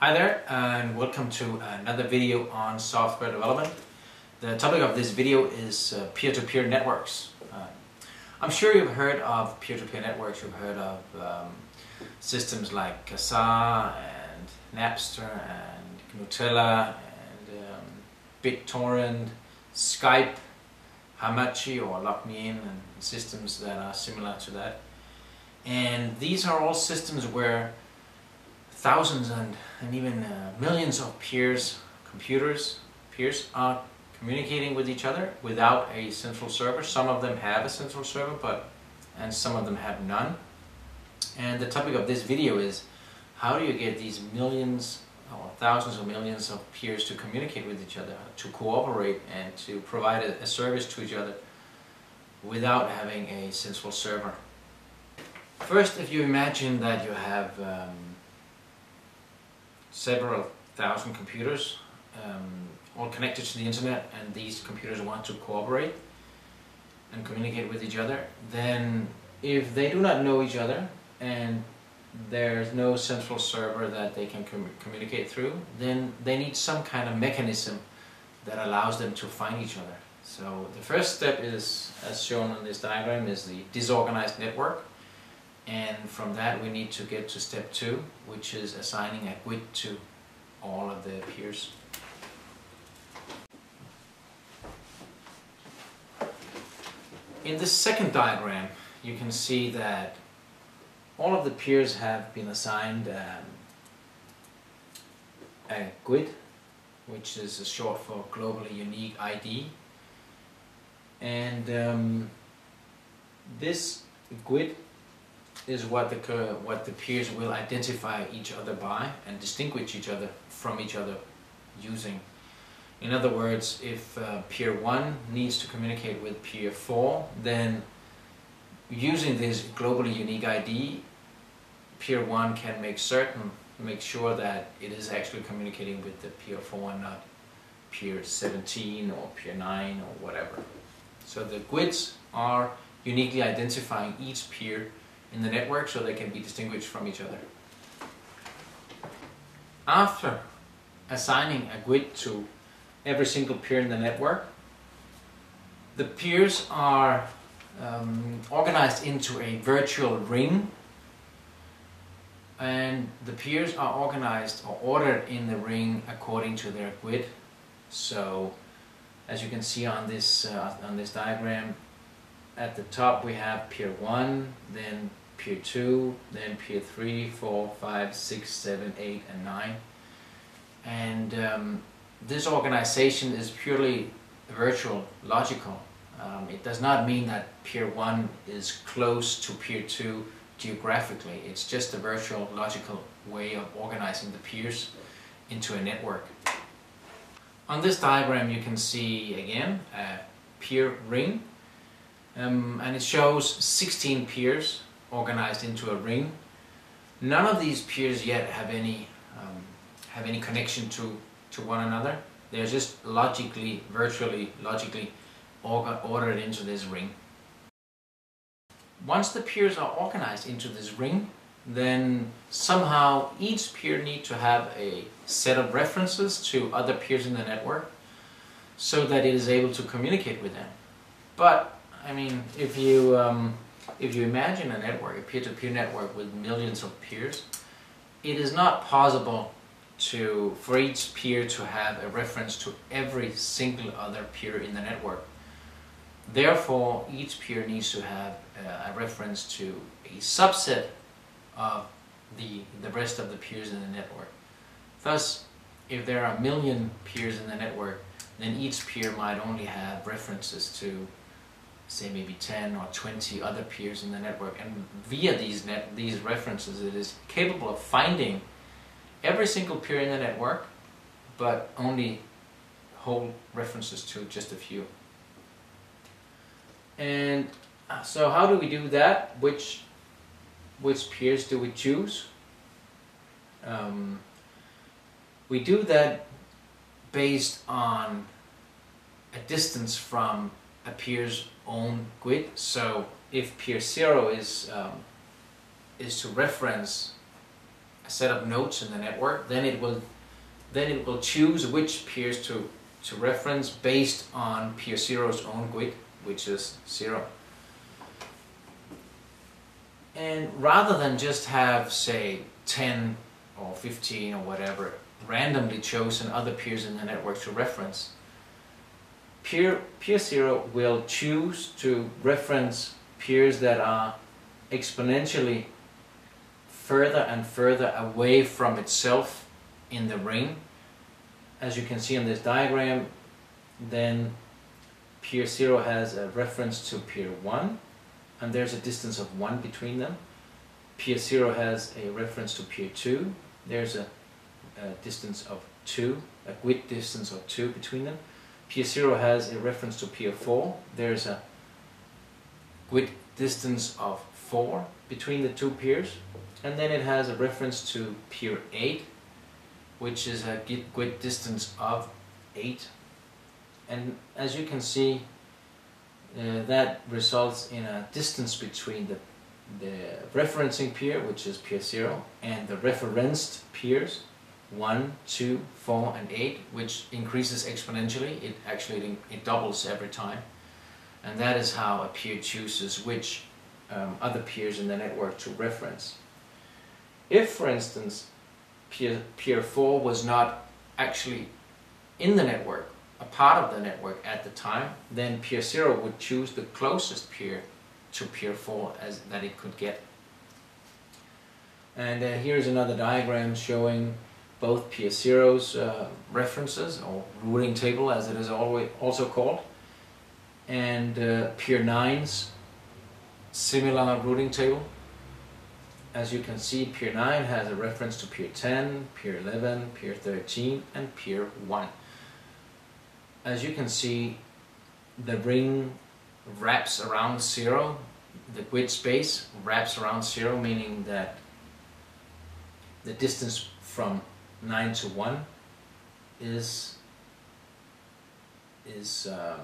Hi there and welcome to another video on software development. The topic of this video is uh, peer-to-peer -peer networks. Uh, I'm sure you've heard of peer-to-peer -peer networks, you've heard of um, systems like Kazaa and Napster and Gnutella and um, BitTorrent, Skype, Hamachi or LogMeIn and systems that are similar to that. And these are all systems where thousands and, and even uh, millions of peers, computers, peers are communicating with each other without a central server. Some of them have a central server, but and some of them have none. And the topic of this video is how do you get these millions or thousands of millions of peers to communicate with each other, to cooperate and to provide a, a service to each other without having a central server. First, if you imagine that you have um, several thousand computers um, all connected to the internet and these computers want to cooperate and communicate with each other, then if they do not know each other and there's no central server that they can com communicate through, then they need some kind of mechanism that allows them to find each other. So the first step is, as shown on this diagram, is the disorganized network. And from that we need to get to step two, which is assigning a GUID to all of the peers. In the second diagram, you can see that all of the peers have been assigned um, a GUID, which is a short for Globally Unique ID. And um, this GUID is what the what the peers will identify each other by and distinguish each other from each other using. In other words, if uh, peer 1 needs to communicate with peer 4, then using this globally unique ID, peer 1 can make certain, make sure that it is actually communicating with the peer 4 and not peer 17 or peer 9 or whatever. So the GUIDs are uniquely identifying each peer in the network so they can be distinguished from each other. After assigning a GUID to every single peer in the network, the peers are um, organized into a virtual ring and the peers are organized or ordered in the ring according to their GUID. So as you can see on this uh, on this diagram, at the top we have peer 1, then peer 2, then peer 3, 4, 5, 6, 7, 8, and 9. And um, this organization is purely virtual, logical. Um, it does not mean that peer 1 is close to peer 2 geographically. It's just a virtual, logical way of organizing the peers into a network. On this diagram you can see again a peer ring um, and it shows 16 peers organized into a ring. None of these peers yet have any um, have any connection to to one another. They're just logically, virtually, logically ordered into this ring. Once the peers are organized into this ring, then somehow each peer need to have a set of references to other peers in the network so that it is able to communicate with them. But, I mean, if you um, if you imagine a network, a peer-to-peer -peer network with millions of peers, it is not possible to for each peer to have a reference to every single other peer in the network. Therefore, each peer needs to have a, reference to a subset of the, the rest of the peers in the network. Thus, if there are a million peers in the network, then each peer might only have references to say maybe 10 or 20 other peers in the network and via these net these references it is capable of finding every single peer in the network but only hold references to just a few. And uh, so how do we do that? Which which peers do we choose? Um, we do that based on a distance from a peer's own GUID. So if peer zero is um, is to reference a set of nodes in the network, then it will then it will choose which peers to, to reference based on peer zero's own GUID, which is zero. And rather than just have, say, 10 or 15 or whatever randomly chosen other peers in the network to reference, peer, peer zero will choose to reference peers that are exponentially further and further away from itself in the ring. As you can see on this diagram, then peer 0 has a reference to peer 1, and there's a distance of 1 between them. Peer 0 has a reference to peer 2, there's a, a distance of 2, a GUID distance of 2 between them. Peer 0 has a reference to peer 4, there's a GUID distance of 4 between the two peers, and then it has a reference to peer 8, which is a GUID distance of 8 and as you can see uh, that results in a distance between the, the referencing peer which is peer 0 and the referenced peers 1, 2, 4 and 8 which increases exponentially. It actually it doubles every time. And that is how a peer chooses which um, other peers in the network to reference. If for instance peer, peer 4 was not actually in the network, a part of the network at the time, then peer 0 would choose the closest peer to peer 4 as that it could get. And uh, here's another diagram showing both peer 0's uh, references, or routing table as it is always also called, and uh, peer 9's similar routing table as you can see, Peer 9 has a reference to Peer 10, Peer 11, Peer 13, and Peer 1. As you can see, the ring wraps around 0, the GUID space wraps around 0, meaning that the distance from 9 to 1 is, is um,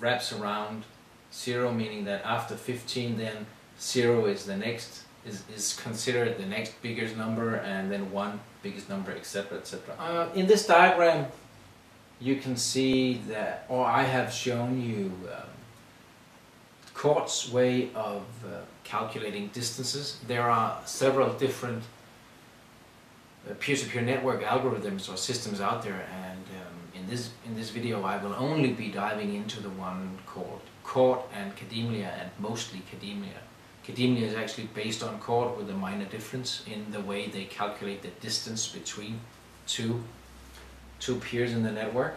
wraps around 0, meaning that after 15 then 0 is the next is, is considered the next biggest number and then one biggest number etc etc. Uh, in this diagram you can see that or I have shown you um, way of uh, calculating distances. There are several different peer-to-peer -peer network algorithms or systems out there and um, in this in this video I will only be diving into the one called Chord and Kademlia and mostly Kademlia. Kademlia is actually based on Chord with a minor difference in the way they calculate the distance between two, two peers in the network.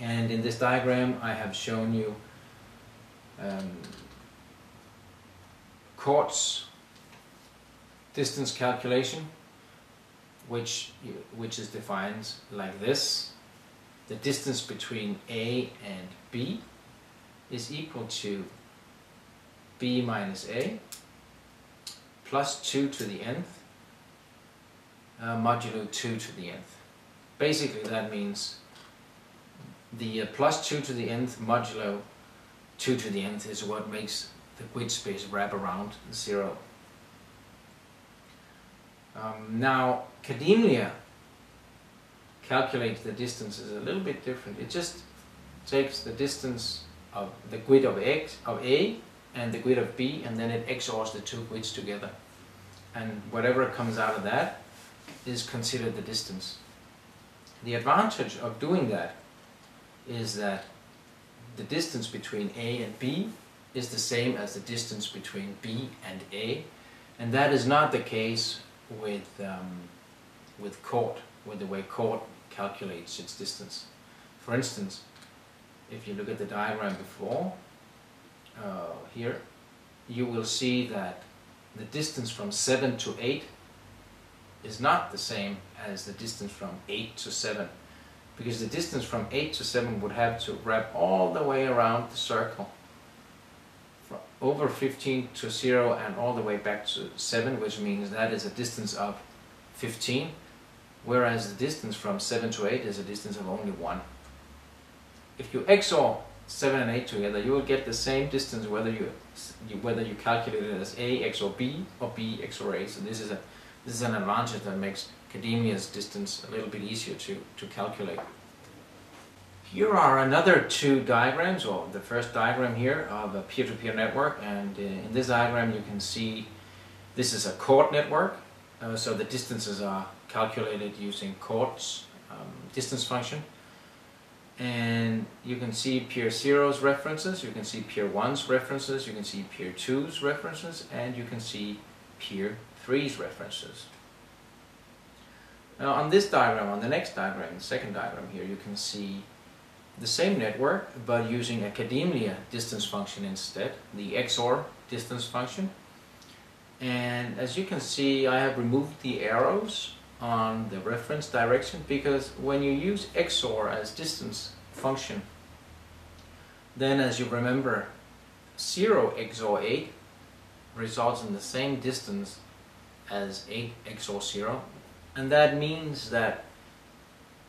And in this diagram I have shown you um, Chord's distance calculation which, which is defined like this. The distance between A and B is equal to b minus a plus 2 to the nth uh, modulo 2 to the nth. Basically that means the uh, plus 2 to the nth modulo 2 to the nth is what makes the GUID space wrap around 0. Um, now Kademlia calculates the distances a little bit different. It just takes the distance of the GUID of x of A and the GUID of B, and then it XORs the two GUIDs together. And whatever comes out of that is considered the distance. The advantage of doing that is that the distance between A and B is the same as the distance between B and A, and that is not the case with, um, with Chord, with the way Chord calculates its distance. For instance, if you look at the diagram before, uh, here, you will see that the distance from 7 to 8 is not the same as the distance from 8 to 7 because the distance from 8 to 7 would have to wrap all the way around the circle over 15 to 0 and all the way back to 7 which means that is a distance of 15 whereas the distance from 7 to 8 is a distance of only 1. If you XOR 7 and 8 together, you will get the same distance whether you, whether you calculate it as A XOR B or B XOR A. So this is a This is an advantage that makes Kademlia's distance a little bit easier to, to calculate. Here are another two diagrams, or the first diagram here of a peer-to-peer -peer network, and in this diagram you can see this is a Chord network, uh, so the distances are calculated using Chord's um, distance function. And you can see peer 0's references, you can see peer 1's references, you can see peer 2's references, and you can see peer 3's references. Now on this diagram, on the next diagram, the second diagram here, you can see the same network but using a Kademlia distance function instead, the XOR distance function. And as you can see, I have removed the arrows on the reference direction because when you use XOR as distance function, then as you remember, 0 XOR 8 results in the same distance as 8 XOR 0. And that means that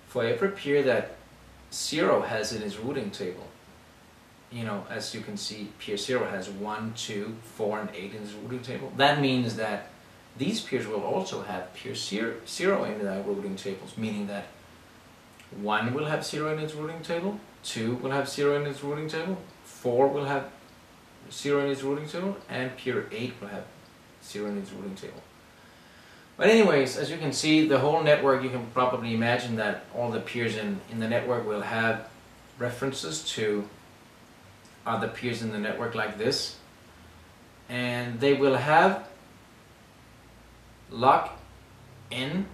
for every peer that 0 has in its routing table, you know, as you can see, peer 0 has one, two, four, and 8 in its routing table. That means that these peers will also have peer 0 in their routing tables, meaning that 1 will have 0 in its routing table, 2 will have 0 in its routing table, 4 will have 0 in its routing table, and peer 8 will have 0 in its routing table. But anyways, as you can see, the whole network, you can probably imagine that all the peers in, in the network will have references to other peers in the network like this. And they will have log n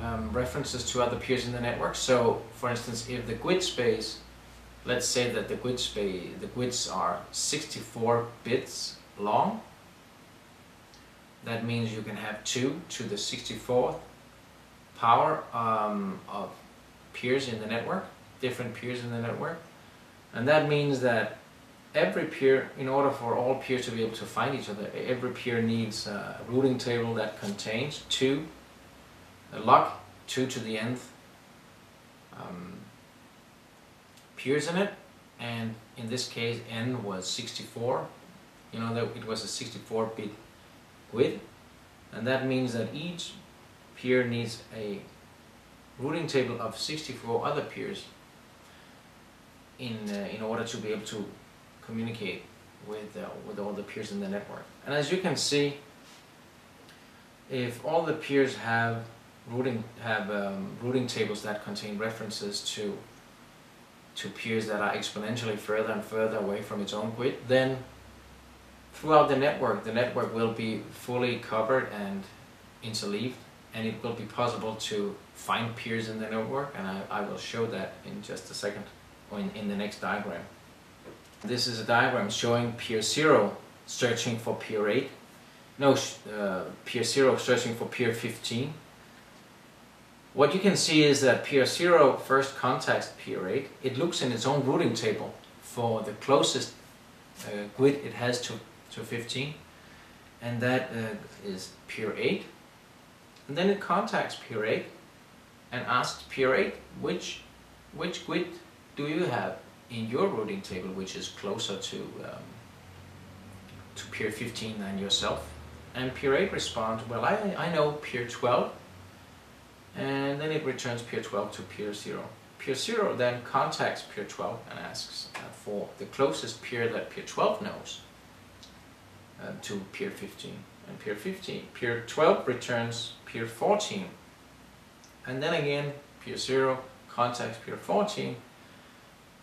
um, references to other peers in the network. So, for instance, if the GUID space, let's say that the GUID space, the GUIDs are 64 bits long, that means you can have 2 to the 64th power um, of peers in the network, different peers in the network. And that means that every peer, in order for all peers to be able to find each other, every peer needs a routing table that contains 2, a log, 2 to the nth um, peers in it. And in this case, n was 64. You know, that it was a 64-bit GUID and that means that each peer needs a routing table of 64 other peers in, uh, in order to be able to communicate with, uh, with all the peers in the network. And as you can see, if all the peers have routing, have, um, routing tables that contain references to, to peers that are exponentially further and further away from its own GUID, then Throughout the network, the network will be fully covered and interleaved and it will be possible to find peers in the network and I, I will show that in just a second or in, in the next diagram. This is a diagram showing peer 0 searching for peer 8, no, uh, peer 0 searching for peer 15. What you can see is that peer 0 first contacts peer 8. It looks in its own routing table for the closest uh, GUID it has to to 15 and that uh, is peer 8 and then it contacts peer 8 and asks peer 8 which which GUID do you have in your routing table which is closer to um, to peer 15 than yourself? And peer 8 responds well I, I know peer 12 and then it returns peer 12 to peer 0 peer 0 then contacts peer 12 and asks uh, for the closest peer that peer 12 knows uh, to peer 15 and peer 15. Peer 12 returns peer 14 and then again peer 0 contacts peer 14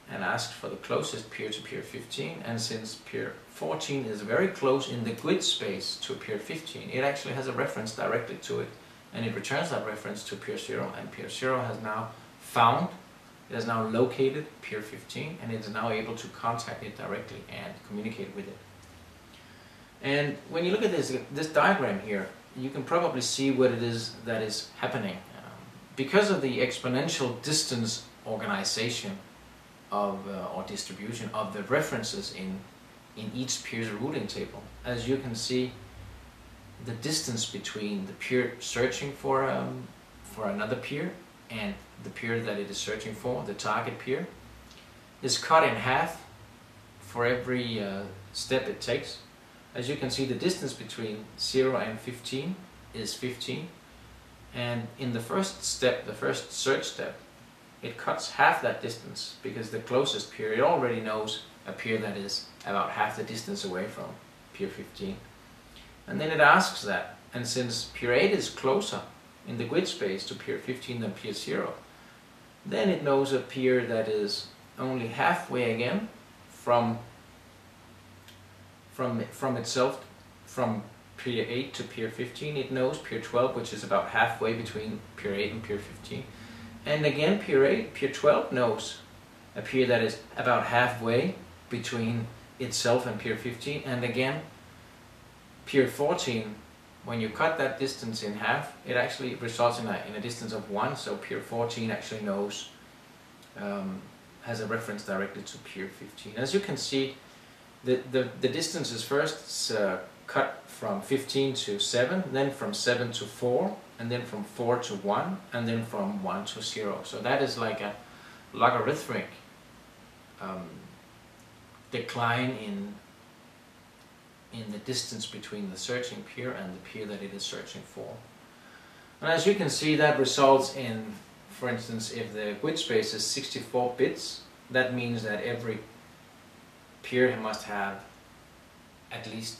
and asks for the closest peer to peer 15 and since peer 14 is very close in the GUID space to peer 15 it actually has a reference directly to it and it returns that reference to peer 0 and peer 0 has now found it has now located peer 15 and it is now able to contact it directly and communicate with it. And when you look at this, this diagram here, you can probably see what it is that is happening. Um, because of the exponential distance organization of, uh, or distribution of the references in, in each peer's routing table, as you can see, the distance between the peer searching for, um, for another peer and the peer that it is searching for, the target peer, is cut in half for every uh, step it takes. As you can see, the distance between 0 and 15 is 15. And in the first step, the first search step, it cuts half that distance because the closest peer, it already knows a peer that is about half the distance away from peer 15. And then it asks that, and since peer 8 is closer in the GUID space to peer 15 than peer 0, then it knows a peer that is only halfway again from from from itself from peer 8 to peer 15 it knows peer 12 which is about halfway between peer 8 and peer 15 and again peer 8 peer 12 knows a peer that is about halfway between itself and peer 15 and again peer 14 when you cut that distance in half it actually results in a, in a distance of 1 so peer 14 actually knows um, has a reference directly to peer 15 as you can see the, the, the distance is first uh, cut from 15 to 7 then from 7 to 4 and then from 4 to 1 and then from 1 to 0 so that is like a logarithmic um, decline in in the distance between the searching peer and the peer that it is searching for. And as you can see that results in, for instance, if the GUID space is 64 bits, that means that every peer must have at least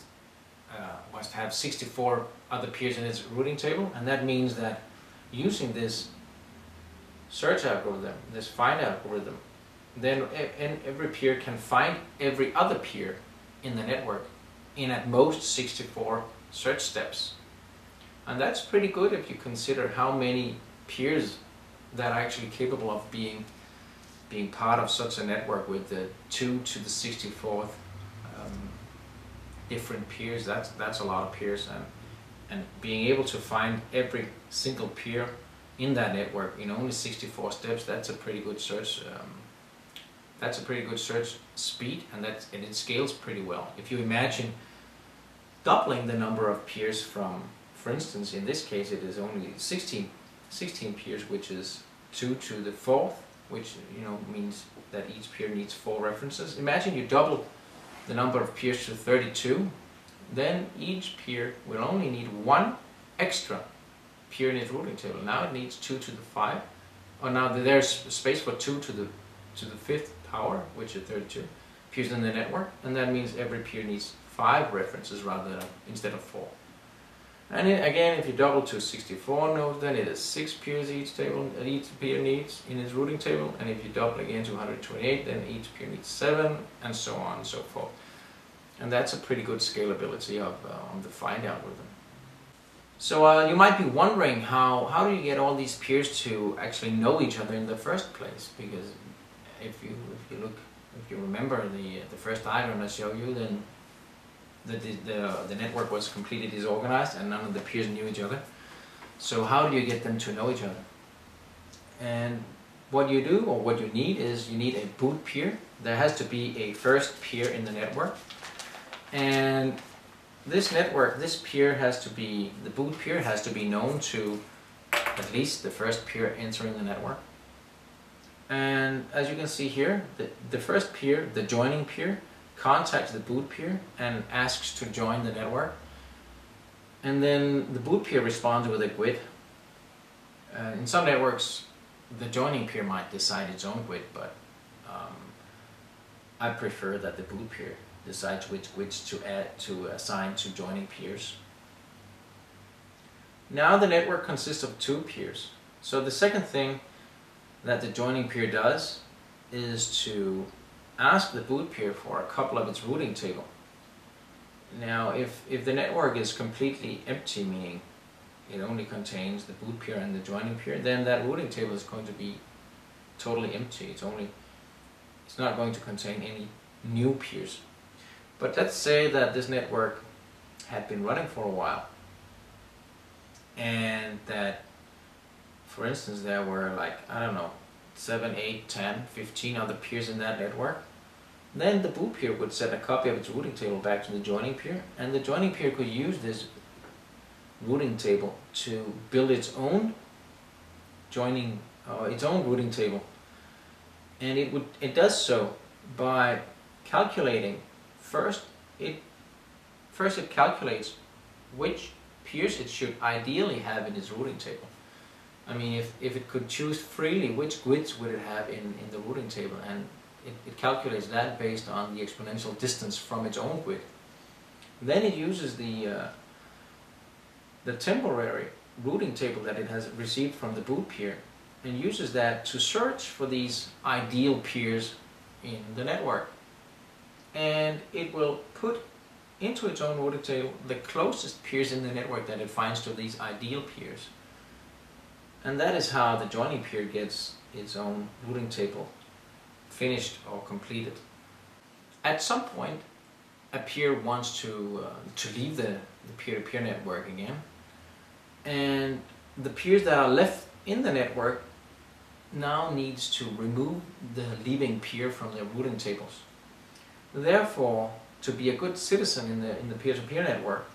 uh, must have 64 other peers in its routing table and that means that using this search algorithm, this find algorithm, then every peer can find every other peer in the network in at most 64 search steps. And that's pretty good if you consider how many peers that are actually capable of being being part of such a network with the 2 to the 64th um, different peers. That's, that's a lot of peers. And, and being able to find every single peer in that network in only 64 steps, that's a pretty good search um, that's a pretty good search speed and that and it scales pretty well. If you imagine doubling the number of peers from, for instance, in this case it is only 16, 16 peers, which is 2 to the fourth, which you know means that each peer needs four references. Imagine you double the number of peers to 32, then each peer will only need one extra peer in its routing table. Now it needs 2 to the 5. Or now there's space for 2 to the to the fifth power, which is 32 peers in the network, and that means every peer needs five references rather than instead of four. And again, if you double to 64 nodes, then it is six peers each table, each peer needs in its routing table. And if you double again to 128, then each peer needs seven, and so on and so forth. And that's a pretty good scalability of uh, the find algorithm. So uh, you might be wondering how, how do you get all these peers to actually know each other in the first place? Because if you, if you look, if you remember the, the first diagram I showed you, then the, the, the network was completely disorganized and none of the peers knew each other. So how do you get them to know each other? And what you do or what you need is you need a boot peer. There has to be a first peer in the network. And this network, this peer has to be, the boot peer has to be known to at least the first peer entering the network. And as you can see here, the, the first peer, the joining peer, contacts the boot peer and asks to join the network. And then the boot peer responds with a GUID. Uh, in some networks, the joining peer might decide its own GUID, but um, I prefer that the boot peer decides which GUIDs to add to assign to joining peers. Now the network consists of two peers. So the second thing that the joining peer does is to ask the boot peer for a couple of its routing table. Now, if, if the network is completely empty, meaning it only contains the boot peer and the joining peer, then that routing table is going to be totally empty. It's only, it's not going to contain any new peers. But let's say that this network had been running for a while and that, for instance, there were like, I don't know, 7, 8, 10, 15 other peers in that network. Then the boot peer would send a copy of its routing table back to the joining peer, and the joining peer could use this routing table to build its own joining, uh, its own routing table. And it would it does so by calculating first it First it calculates which peers it should ideally have in its routing table. I mean, if, if it could choose freely, which GUIDs would it have in, in the routing table? And it, it calculates that based on the exponential distance from its own GUID. Then it uses the, uh, the temporary routing table that it has received from the boot peer and uses that to search for these ideal peers in the network. And it will put into its own routing table the closest peers in the network that it finds to these ideal peers. And that is how the joining peer gets its own routing table finished or completed. At some point, a peer wants to, uh, to leave the peer-to-peer -peer network again. And the peers that are left in the network now needs to remove the leaving peer from their routing tables. Therefore, to be a good citizen in the in the peer-to-peer -peer network,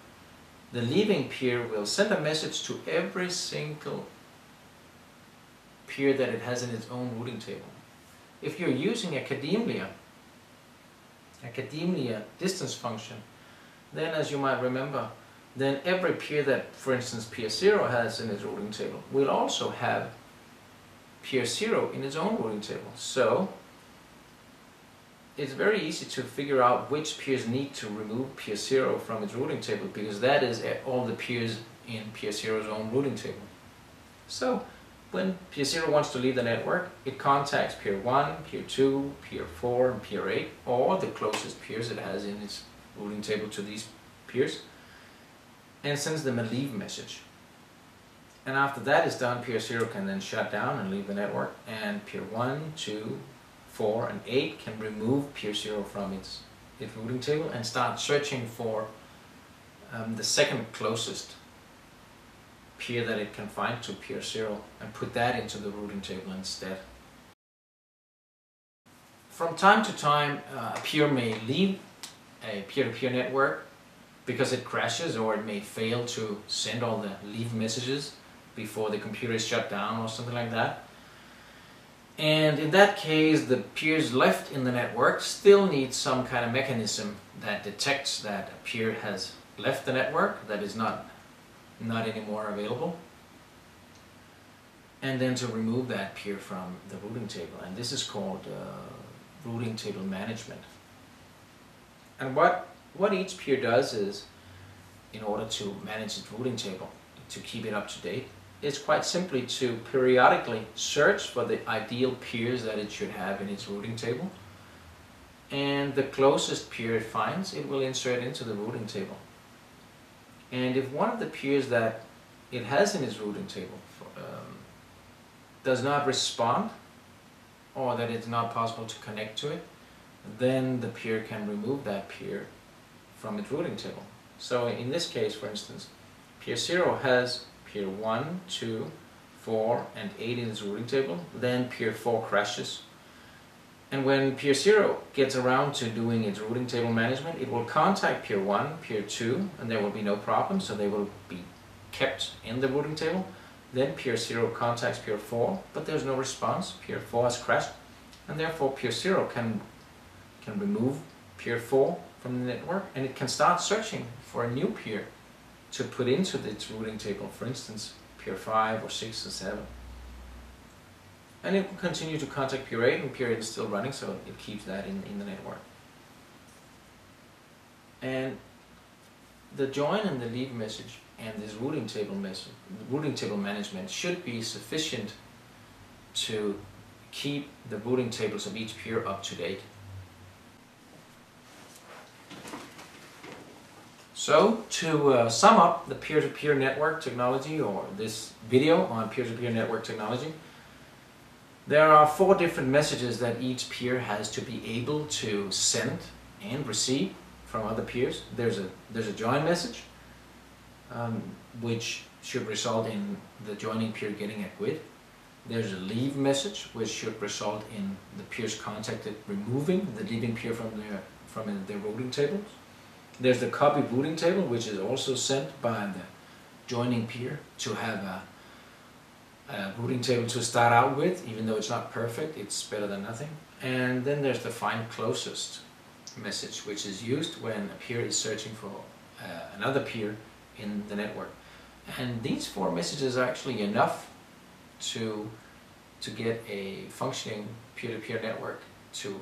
the leaving peer will send a message to every single peer that it has in its own routing table. If you're using Academlia, Kademlia distance function, then as you might remember, then every peer that, for instance, peer 0 has in its routing table will also have peer 0 in its own routing table. So it's very easy to figure out which peers need to remove peer 0 from its routing table because that is all the peers in peer 0's own routing table. So when peer 0 wants to leave the network, it contacts peer 1, peer 2, peer 4, and peer 8, or the closest peers it has in its routing table to these peers, and sends them a leave message. And after that is done, peer 0 can then shut down and leave the network, and peer 1, 2, 4 and 8 can remove peer 0 from its, its routing table and start searching for um, the second closest peer that it can find to peer 0 and put that into the routing table instead. From time to time, uh, a peer may leave a peer-to-peer -peer network because it crashes or it may fail to send all the leave messages before the computer is shut down or something like that. And in that case, the peers left in the network still need some kind of mechanism that detects that a peer has left the network, that is not, not anymore available, and then to remove that peer from the routing table. And this is called uh, routing table management. And what, what each peer does is, in order to manage its routing table, to keep it up to date, is quite simply to periodically search for the ideal peers that it should have in its routing table. And the closest peer it finds, it will insert into the routing table. And if one of the peers that it has in its routing table um, does not respond, or that it's not possible to connect to it, then the peer can remove that peer from its routing table. So in this case, for instance, peer 0 has peer 1, 2, 4, and 8 in its routing table. Then peer 4 crashes. And when peer 0 gets around to doing its routing table management, it will contact peer 1, peer 2, and there will be no problem, so they will be kept in the routing table. Then peer 0 contacts peer 4, but there's no response. Peer 4 has crashed, and therefore peer 0 can, can remove peer 4 from the network, and it can start searching for a new peer to put into its routing table, for instance, peer 5 or 6 or 7. And it will continue to contact 8 and peer 8 is still running, so it keeps that in, in the network. And the join and the leave message and this routing table message, routing table management should be sufficient to keep the routing tables of each peer up to date. So to uh, sum up the peer-to-peer -peer network technology or this video on peer-to-peer -peer network technology, there are four different messages that each peer has to be able to send and receive from other peers. There's a, there's a join message, um, which should result in the joining peer getting a GUID. There's a leave message, which should result in the peers contacted removing the leaving peer from their, from their routing tables. There's the copy routing table, which is also sent by the joining peer to have a, uh, routing table to start out with, even though it's not perfect, it's better than nothing. And then there's the find closest message, which is used when a peer is searching for uh, another peer in the network. And these four messages are actually enough to, to get a functioning peer-to-peer -peer network to